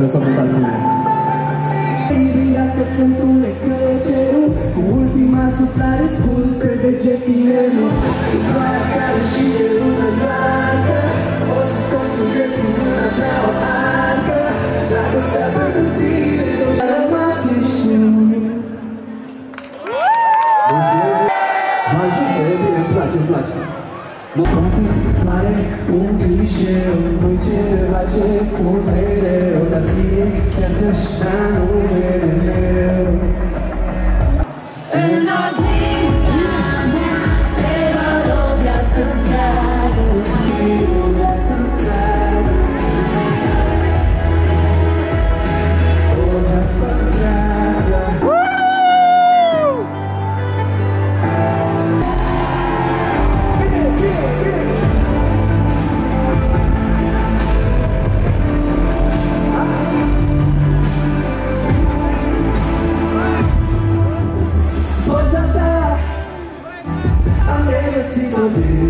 Trebuie să o cântați mine. Baby, dacă sunt unecă cerul Cu ultima suflare îți spun pe deget tinerul Doar care și de lună dragă O să-ți construiesc cu mână mea o arcă Dragostea pentru tine tot ce-a rămas ești tu Mulțumesc! Vă ajută, e bine, îmi place, îmi place Mă poate ți pare un clișeu Nu-i cineva ce spun mereu Dar ție chiar să-și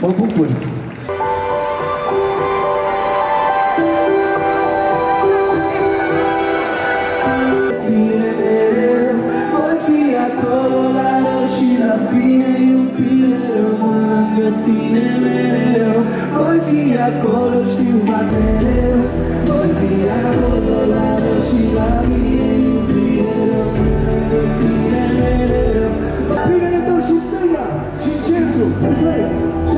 Mă bucur! Voi fi acolo, știu va mereu. Voi fi acolo la rău și la mine Iubire rău, lângă tine mereu. Bine e tău și stânga, și centru, perfect.